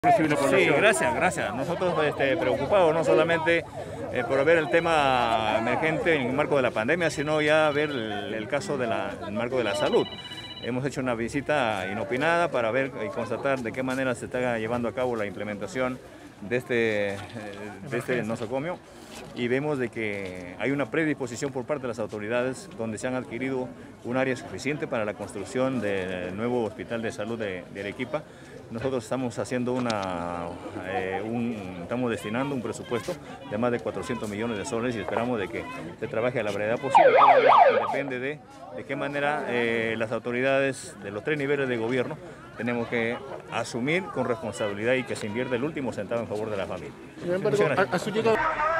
Sí, gracias, gracias. Nosotros este, preocupados no solamente eh, por ver el tema emergente en el marco de la pandemia, sino ya ver el, caso del marco de la salud. Hemos hecho una visita inopinada para ver y constatar de qué manera se está llevando a cabo la implementación de este, eh, de este nosocomio y vemos de que hay una predisposición por parte de las autoridades donde se han adquirido un área suficiente para la construcción del nuevo hospital de salud de, Arequipa. Nosotros estamos haciendo una, eh, estamos destinando un presupuesto de más de 400 millones de soles y esperamos de que se trabaje a la brevedad posible. Depende de, de qué manera eh, las autoridades de los tres niveles de gobierno tenemos que asumir con responsabilidad y que se invierta el último centavo en favor de la familia. Sin embargo, a, su llegada...